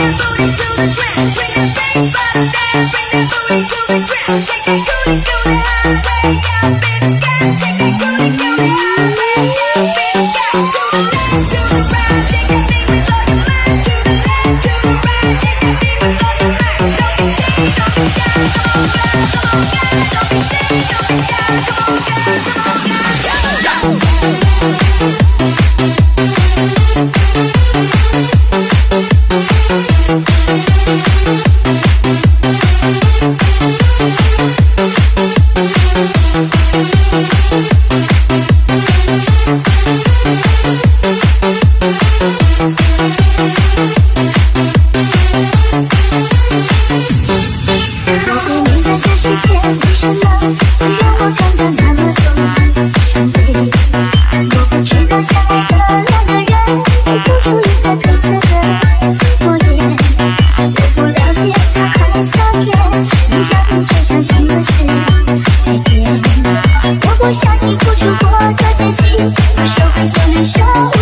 Everything. see, my show.